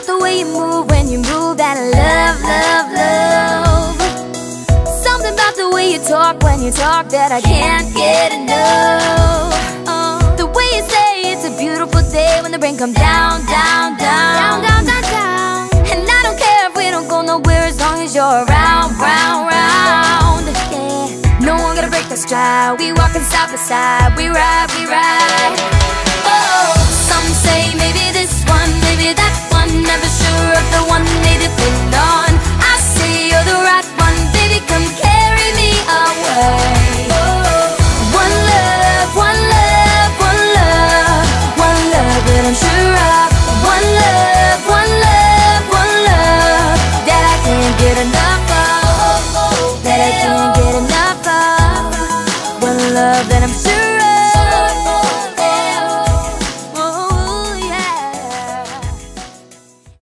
love the way you move when you move that love, love, love. Something about the way you talk when you talk that I can't get enough. Uh, The way you say it's a beautiful day when the rain comes down, down, down. Down, down, down, down. And I don't care if we don't go nowhere as long as you're around, round, round. Yeah, no one gonna break the stride. We walking side by side, we ride, we ride. Get enough of. That I can't get enough of. One love that I'm sure